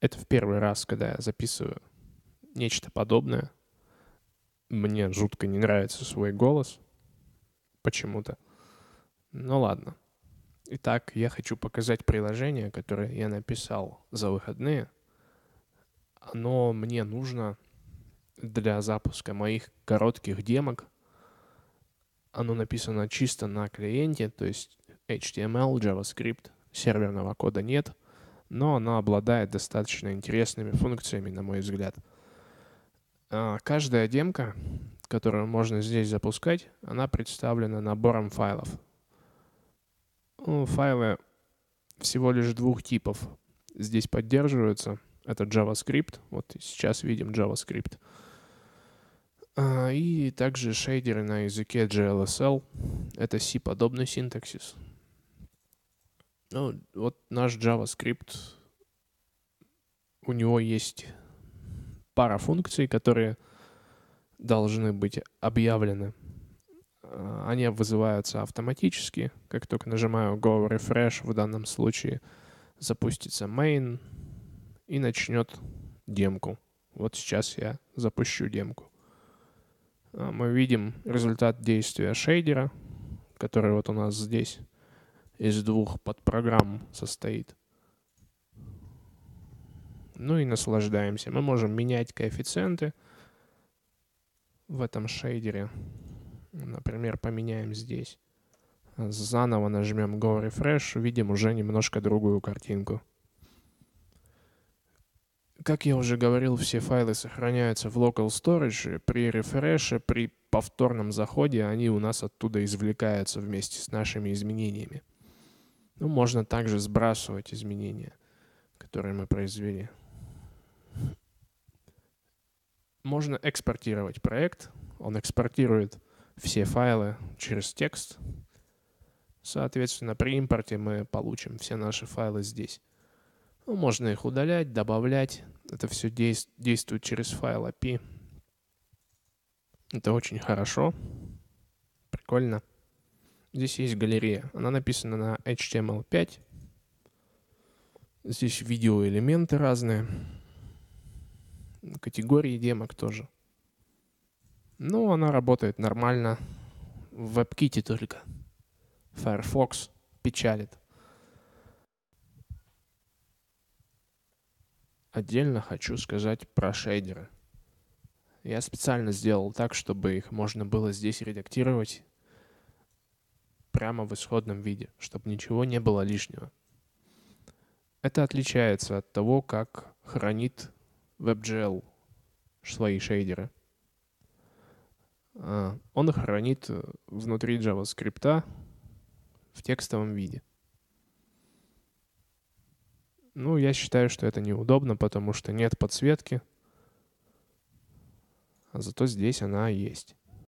Это в первый раз, когда я записываю нечто подобное. Мне жутко не нравится свой голос почему-то. Ну ладно. Итак, я хочу показать приложение, которое я написал за выходные. Оно мне нужно для запуска моих коротких демок. Оно написано чисто на клиенте, то есть HTML, JavaScript, серверного кода нет, но оно обладает достаточно интересными функциями, на мой взгляд. А, каждая демка, которую можно здесь запускать, она представлена набором файлов. Ну, файлы всего лишь двух типов здесь поддерживаются. Это JavaScript. Вот сейчас видим JavaScript. А, и также шейдеры на языке GLSL. Это C-подобный синтаксис. Ну, вот наш JavaScript, у него есть пара функций, которые должны быть объявлены. А, они вызываются автоматически. Как только нажимаю Go Refresh, в данном случае запустится main и начнет демку. Вот сейчас я запущу демку. А, мы видим результат действия шейдера, который вот у нас здесь из двух подпрограмм состоит. Ну и наслаждаемся. Мы можем менять коэффициенты в этом шейдере. Например, поменяем здесь. Заново нажмем Go Refresh, видим уже немножко другую картинку. Как я уже говорил, все файлы сохраняются в local storage. При рефреше, при повторном заходе они у нас оттуда извлекаются вместе с нашими изменениями. Ну, можно также сбрасывать изменения, которые мы произвели. Можно экспортировать проект. Он экспортирует все файлы через текст. Соответственно, при импорте мы получим все наши файлы здесь. Ну, можно их удалять, добавлять. Это все действует через файл API. Это очень хорошо. Прикольно. Здесь есть галерея. Она написана на HTML5. Здесь видеоэлементы разные. Категории демок тоже. Ну, она работает нормально. В WebKit только. Firefox печалит. Отдельно хочу сказать про шейдеры. Я специально сделал так, чтобы их можно было здесь редактировать прямо в исходном виде, чтобы ничего не было лишнего. Это отличается от того, как хранит WebGL свои шейдеры. А, он их хранит внутри JavaScript в текстовом виде. Ну, я считаю, что это неудобно, потому что нет подсветки, а зато здесь она есть.